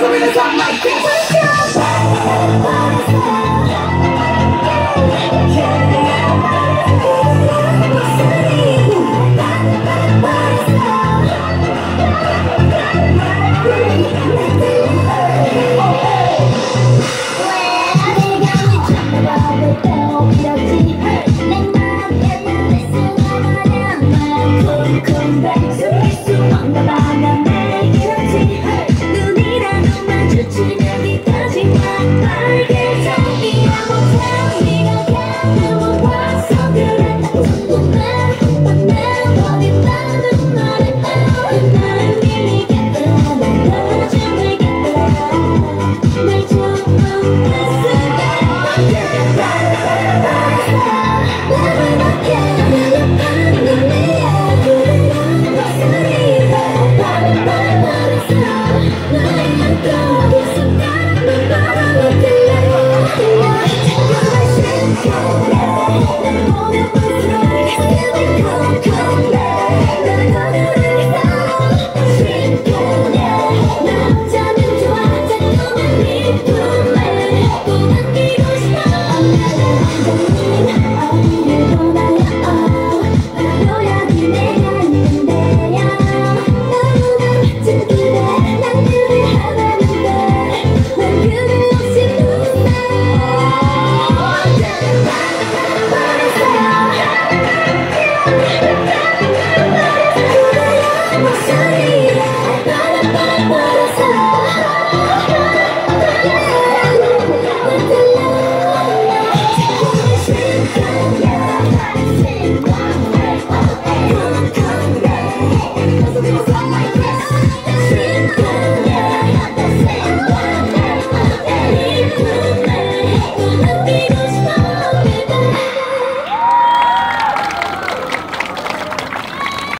so we just talk like birthday